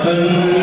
根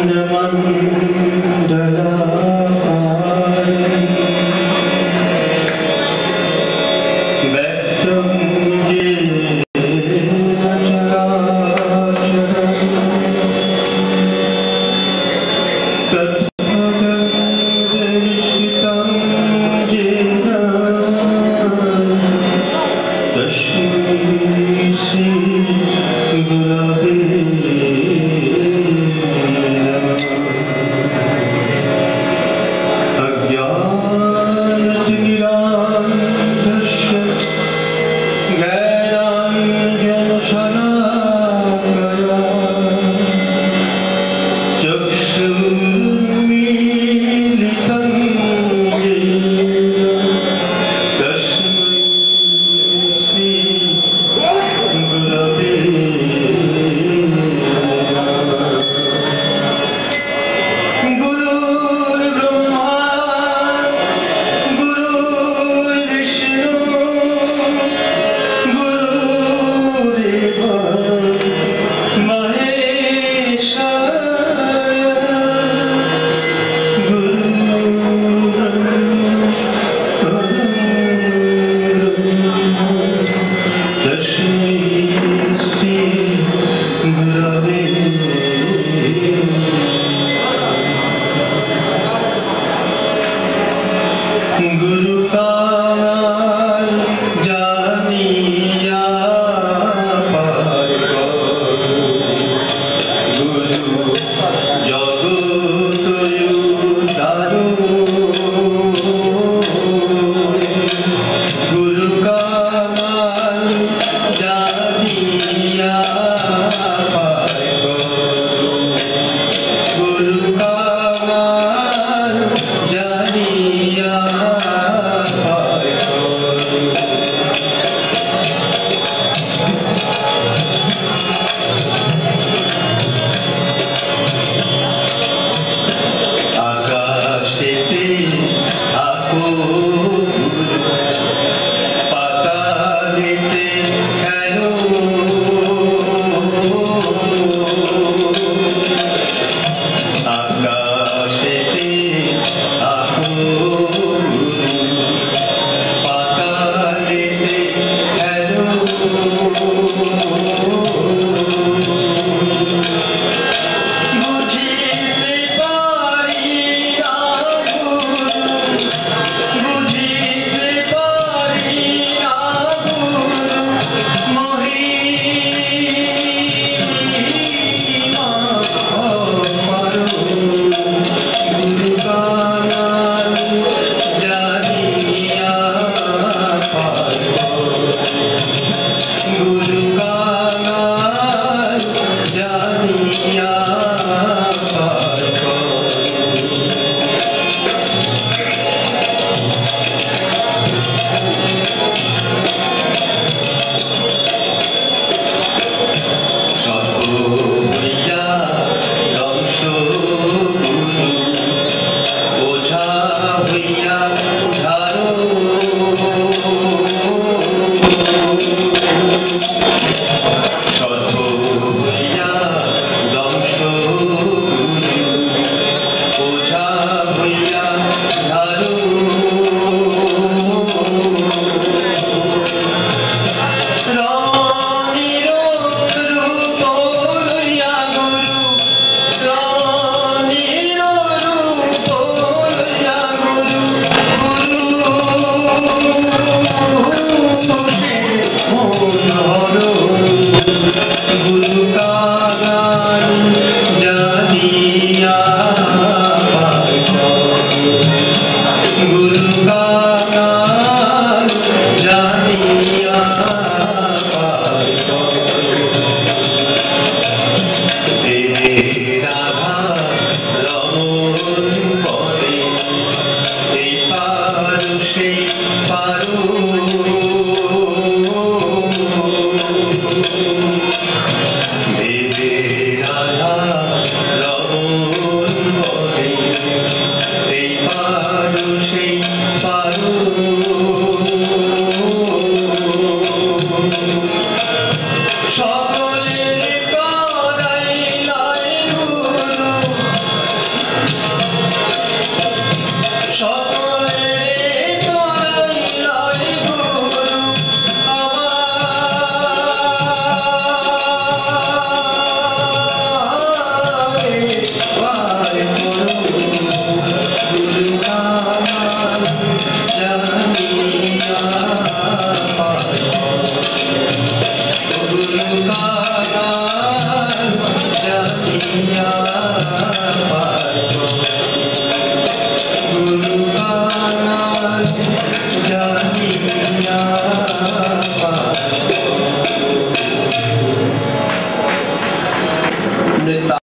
Guru Ka